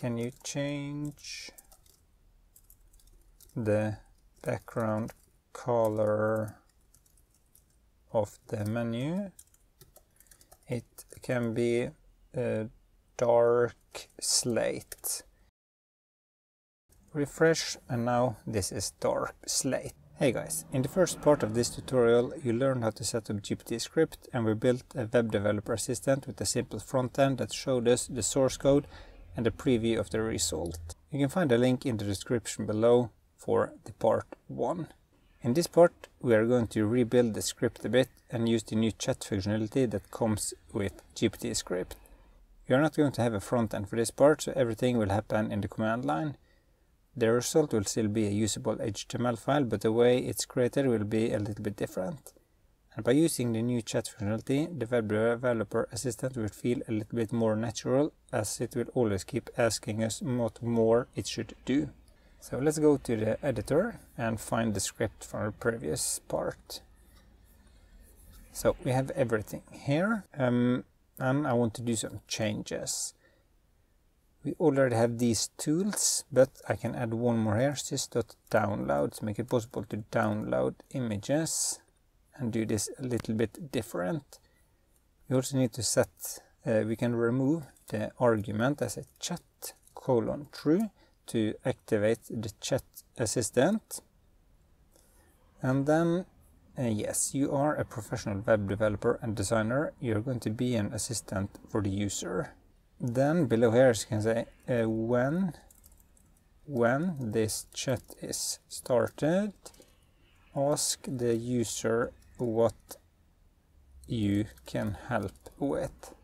can you change the background color of the menu? It can be a dark slate. Refresh and now this is dark slate. Hey guys, in the first part of this tutorial you learned how to set up GPT-Script and we built a web developer assistant with a simple front end that showed us the source code and a preview of the result. You can find a link in the description below for the part 1. In this part we are going to rebuild the script a bit and use the new chat functionality that comes with GPT-Script. You are not going to have a front end for this part so everything will happen in the command line. The result will still be a usable HTML file, but the way it's created will be a little bit different. And by using the new chat functionality, the web developer assistant will feel a little bit more natural, as it will always keep asking us what more it should do. So let's go to the editor and find the script from the previous part. So we have everything here, um, and I want to do some changes. We already have these tools, but I can add one more here, sys.download, to make it possible to download images and do this a little bit different. We also need to set, uh, we can remove the argument as a chat colon true to activate the chat assistant. And then, uh, yes, you are a professional web developer and designer. You're going to be an assistant for the user then below here you can say uh, when when this chat is started ask the user what you can help with.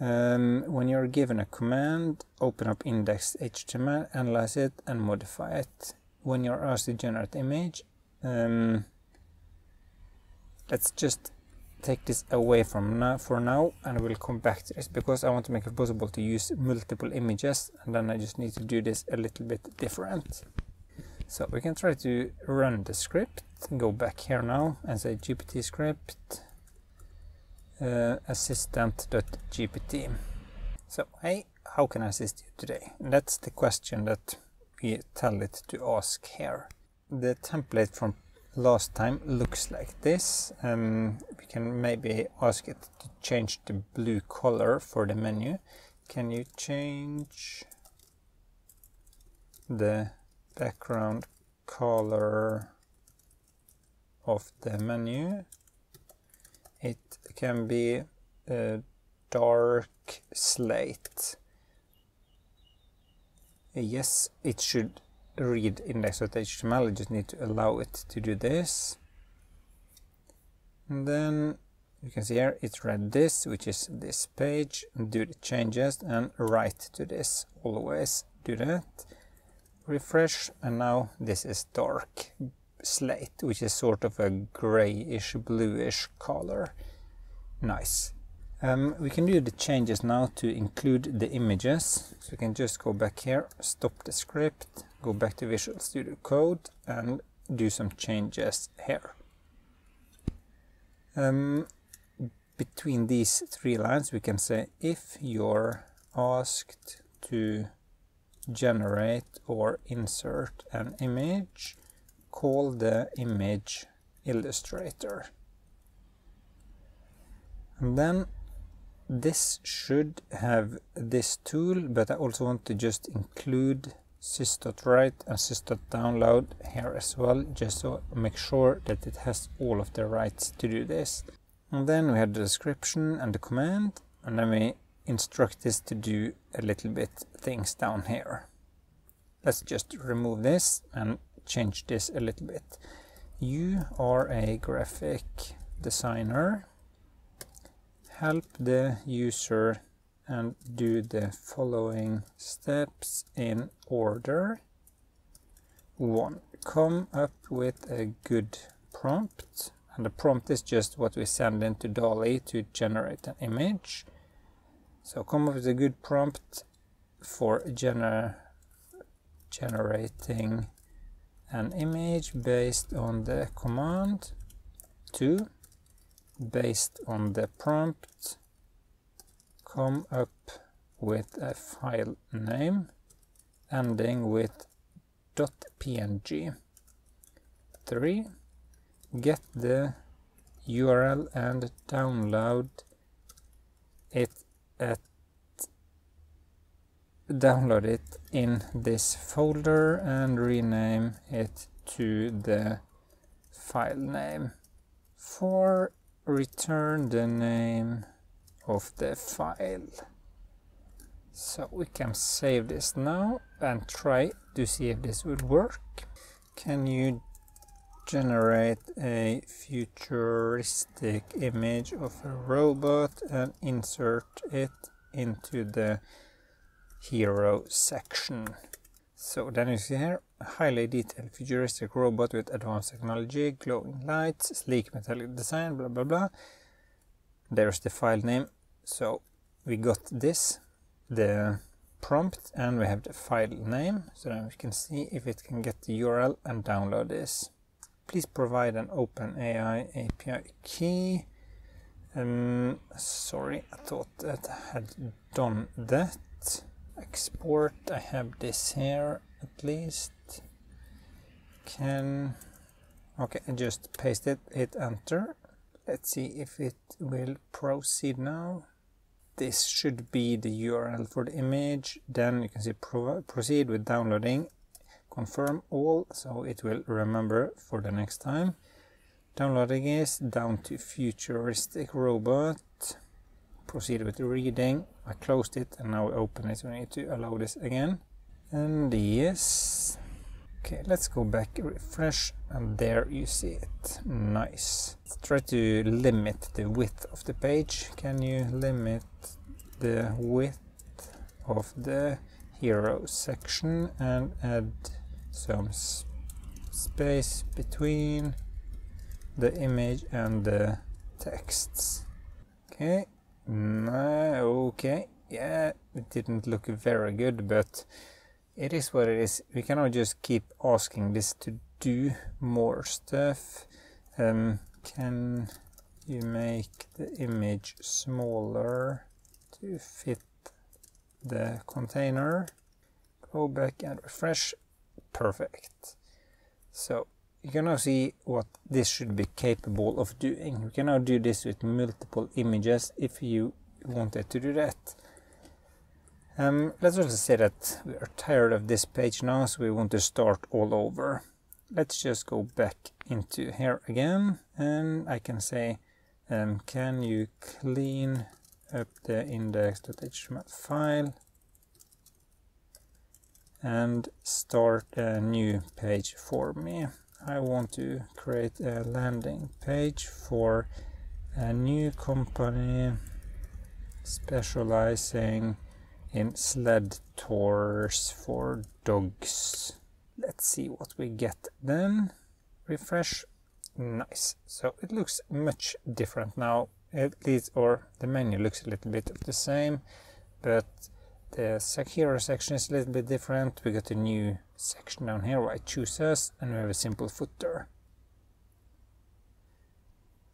Um, when you're given a command open up index.html analyze it and modify it. When you're asked to generate image um, let's just take this away from now for now and we'll come back to this because I want to make it possible to use multiple images and then I just need to do this a little bit different. So we can try to run the script, go back here now and say GPT script uh, assistant.gpt. So hey, how can I assist you today? That's the question that we tell it to ask here. The template from last time looks like this. Um, we can maybe ask it to change the blue color for the menu. Can you change the background color of the menu? It can be a dark slate. Yes, it should read index.html, I just need to allow it to do this. And then you can see here it read this, which is this page, do the changes and write to this, always do that. Refresh, and now this is dark slate, which is sort of a grayish, bluish color. Nice. Um, we can do the changes now to include the images. So we can just go back here, stop the script, go back to Visual Studio Code and do some changes here. Um, between these three lines we can say if you're asked to generate or insert an image, call the image illustrator. And then this should have this tool, but I also want to just include sys.write and sys.download here as well, just to make sure that it has all of the rights to do this. And then we have the description and the command, and then we instruct this to do a little bit things down here. Let's just remove this and change this a little bit. You are a graphic designer help the user and do the following steps in order. 1. Come up with a good prompt and the prompt is just what we send into DALL-E to generate an image. So come up with a good prompt for gener generating an image based on the command. 2 based on the prompt come up with a file name ending with .png. 3. Get the URL and download it at download it in this folder and rename it to the file name. for Return the name of the file. So we can save this now and try to see if this would work. Can you generate a futuristic image of a robot and insert it into the hero section. So then you see here, a highly detailed futuristic robot with advanced technology, glowing lights, sleek metallic design, blah blah blah. There's the file name. So we got this, the prompt, and we have the file name. So then we can see if it can get the URL and download this. Please provide an OpenAI API key. Um, sorry, I thought that I had done that. Export, I have this here at least. Can, okay, just paste it, hit enter. Let's see if it will proceed now. This should be the URL for the image. Then you can see pro proceed with downloading confirm all so it will remember for the next time downloading is down to futuristic robot proceed with the reading. I closed it and now I open it. I need to allow this again. And yes. Okay let's go back refresh and there you see it. Nice. Let's try to limit the width of the page. Can you limit the width of the hero section and add some space between the image and the texts. Okay, okay, yeah, it didn't look very good, but it is what it is. We cannot just keep asking this to do more stuff. Um, can you make the image smaller to fit the container? Go back and refresh perfect. So you can now see what this should be capable of doing. You can now do this with multiple images if you wanted to do that. Um, let's also say that we are tired of this page now, so we want to start all over. Let's just go back into here again, and I can say, um, can you clean up the index.html file and start a new page for me. I want to create a landing page for a new company specializing in sled tours for dogs. Let's see what we get then. Refresh. Nice. So it looks much different now. At least, or the menu looks a little bit of the same, but the sec hero section is a little bit different. We got a new section down here where I choose us and we have a simple footer.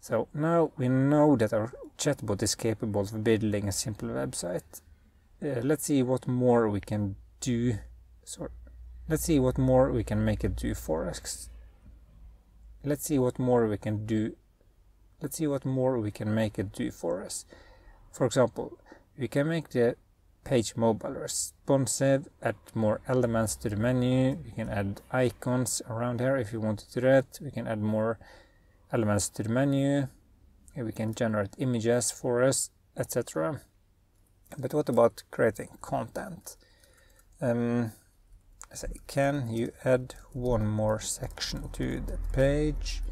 So now we know that our chatbot is capable of building a simple website. Uh, let's see what more we can do. Sorry. Let's see what more we can make it do for us. Let's see what more we can do. Let's see what more we can make it do for us. For example, we can make the page mobile responsive, add more elements to the menu. We can add icons around here if you want to do that. We can add more elements to the menu. We can generate images for us, etc. But what about creating content? Um, say, can you add one more section to the page?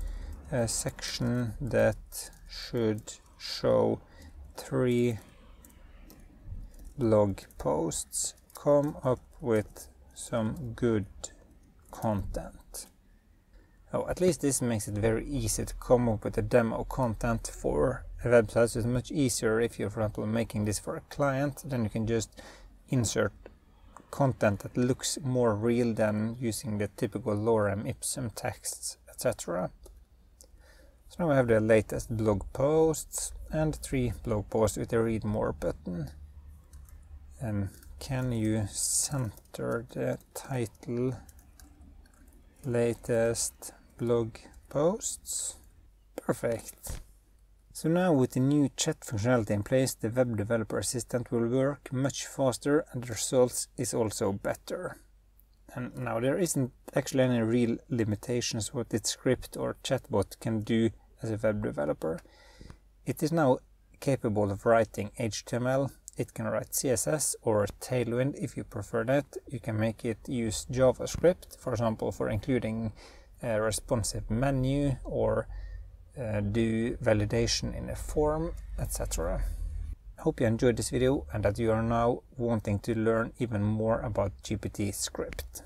A section that should show three blog posts come up with some good content. Oh, at least this makes it very easy to come up with a demo content for a website. So it's much easier if you're, for example, making this for a client, then you can just insert content that looks more real than using the typical lorem ipsum texts, etc. So now we have the latest blog posts and three blog posts with a read more button. Um, can you center the title latest blog posts? Perfect. So now with the new chat functionality in place, the web developer assistant will work much faster and the results is also better. And now there isn't actually any real limitations what its script or chatbot can do as a web developer. It is now capable of writing HTML, it can write CSS or Tailwind if you prefer that. You can make it use JavaScript, for example, for including a responsive menu or uh, do validation in a form, etc. Hope you enjoyed this video and that you are now wanting to learn even more about GPT script.